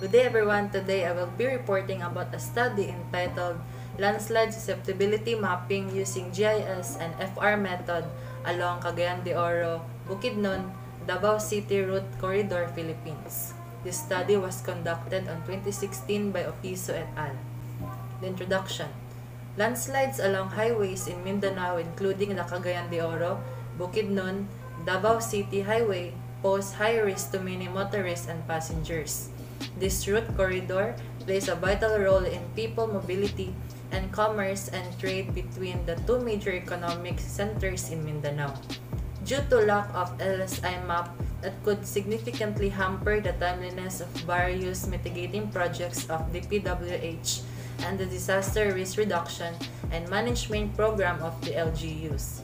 Good day everyone. Today I will be reporting about a study entitled Landslide Susceptibility Mapping using GIS and FR method along Cagayan de Oro, Bukidnon, Davao City Route Corridor, Philippines. This study was conducted on 2016 by Opiso et al. The introduction. Landslides along highways in Mindanao including the Cagayan de Oro, Bukidnon, Davao City Highway pose high risk to many motorists and passengers. This route corridor plays a vital role in people mobility and commerce and trade between the two major economic centers in Mindanao. Due to lack of LSI map that could significantly hamper the timeliness of various mitigating projects of the PWH and the disaster risk reduction and management program of the LGUs.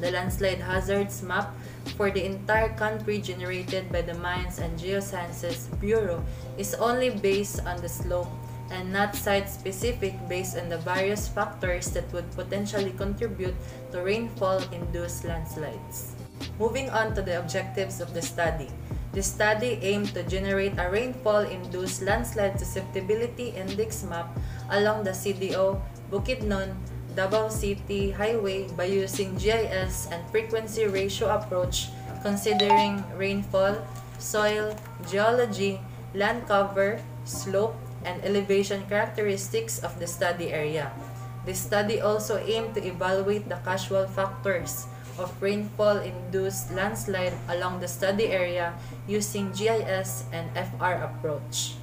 The landslide hazards map for the entire country generated by the Mines and Geosciences Bureau is only based on the slope and not site-specific based on the various factors that would potentially contribute to rainfall-induced landslides. Moving on to the objectives of the study. The study aimed to generate a rainfall-induced landslide susceptibility index map along the CDO, Bukidnon, Davao City Highway by using GIS and frequency ratio approach considering rainfall, soil, geology, land cover, slope, and elevation characteristics of the study area. The study also aimed to evaluate the causal factors of rainfall-induced landslide along the study area using GIS and FR approach.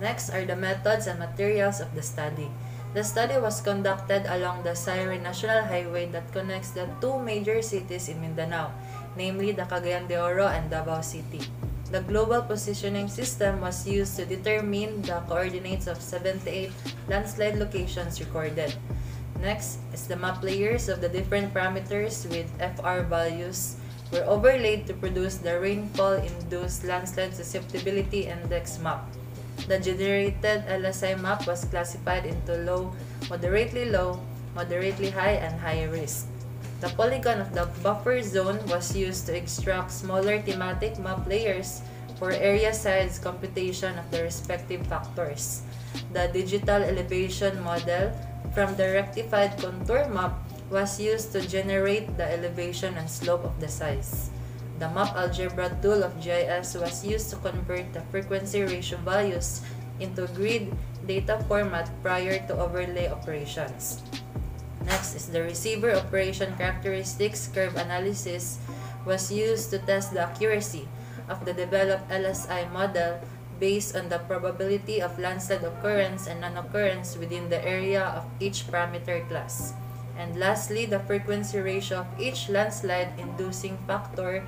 Next are the methods and materials of the study. The study was conducted along the Sayre National Highway that connects the two major cities in Mindanao, namely the Cagayan de Oro and Davao City. The global positioning system was used to determine the coordinates of 78 landslide locations recorded. Next is the map layers of the different parameters with FR values were overlaid to produce the rainfall-induced landslide susceptibility index map. The generated LSI map was classified into low, moderately low, moderately high, and high risk. The polygon of the buffer zone was used to extract smaller thematic map layers for area size computation of the respective factors. The digital elevation model from the rectified contour map was used to generate the elevation and slope of the size. The map algebra tool of GIS was used to convert the frequency ratio values into grid data format prior to overlay operations. Next is the receiver operation characteristics curve analysis was used to test the accuracy of the developed LSI model based on the probability of landslide occurrence and non-occurrence within the area of each parameter class. And lastly, the frequency ratio of each landslide inducing factor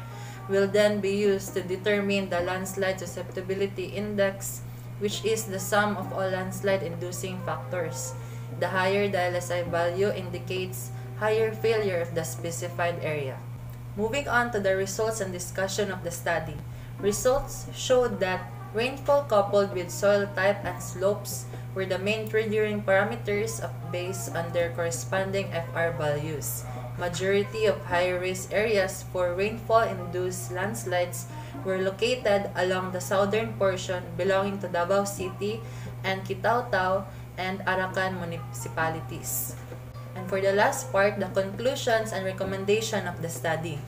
will then be used to determine the landslide susceptibility index, which is the sum of all landslide inducing factors. The higher the LSI value indicates higher failure of the specified area. Moving on to the results and discussion of the study. Results showed that rainfall coupled with soil type and slopes were the main triggering parameters of based on their corresponding FR values. Majority of high-risk areas for rainfall-induced landslides were located along the southern portion belonging to Davao City and Kitaotao and Arakan municipalities. And for the last part, the conclusions and recommendation of the study.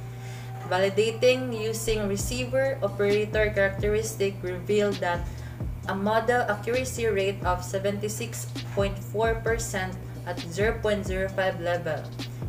Validating using receiver operator characteristic revealed that a model accuracy rate of 76.4% at 0.05 level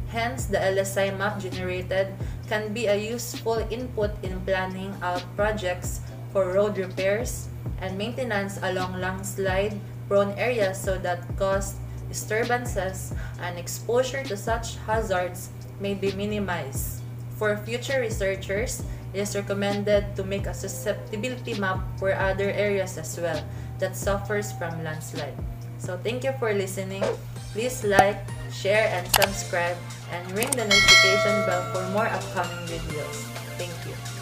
Hence, the LSI map generated can be a useful input in planning out projects for road repairs and maintenance along landslide-prone areas so that cost, disturbances, and exposure to such hazards may be minimized. For future researchers, it is recommended to make a susceptibility map for other areas as well that suffers from landslide. So thank you for listening. Please like, share, and subscribe, and ring the notification bell for more upcoming videos. Thank you.